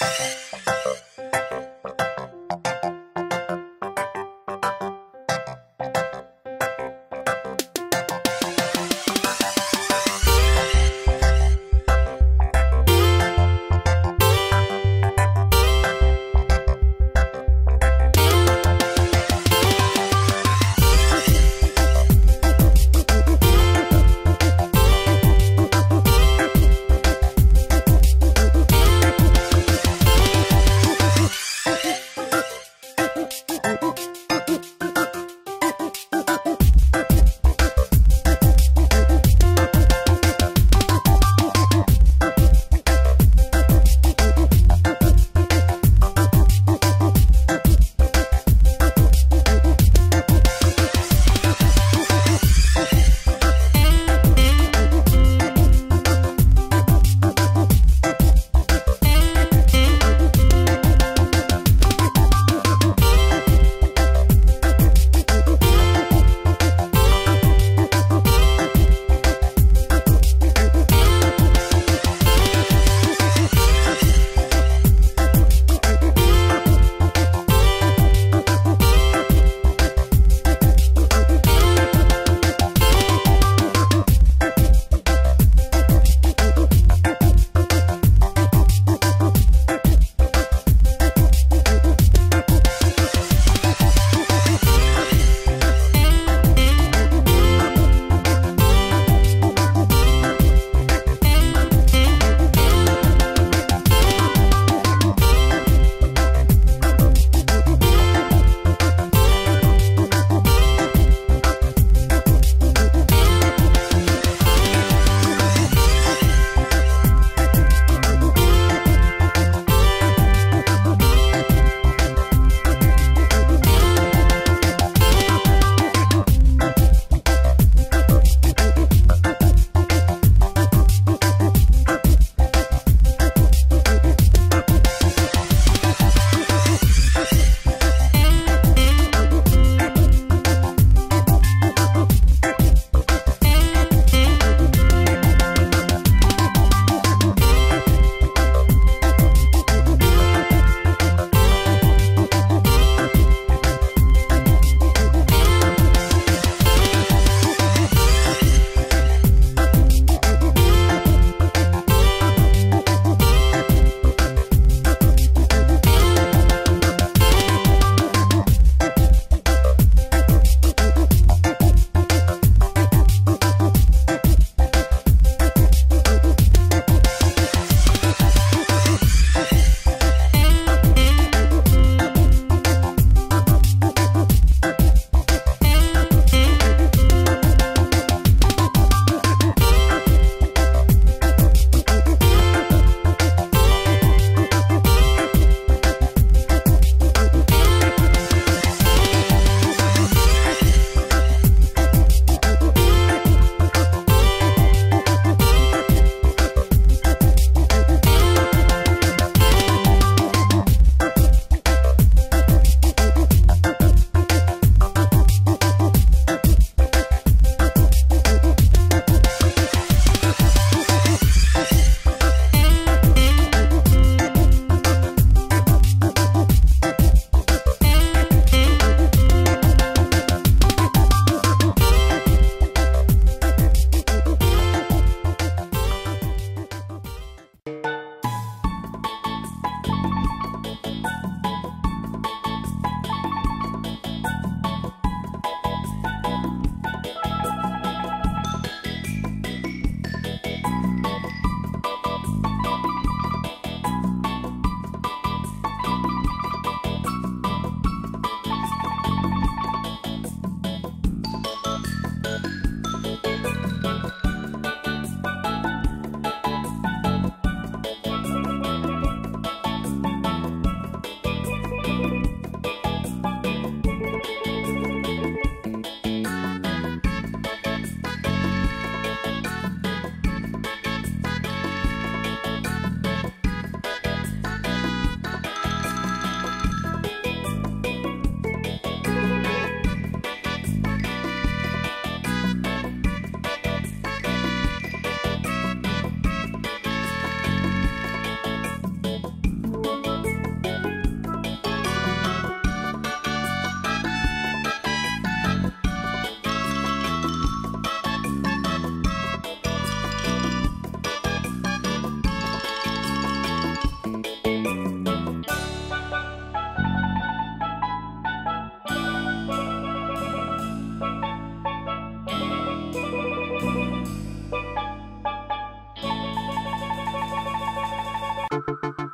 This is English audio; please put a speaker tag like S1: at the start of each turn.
S1: Thank you. you.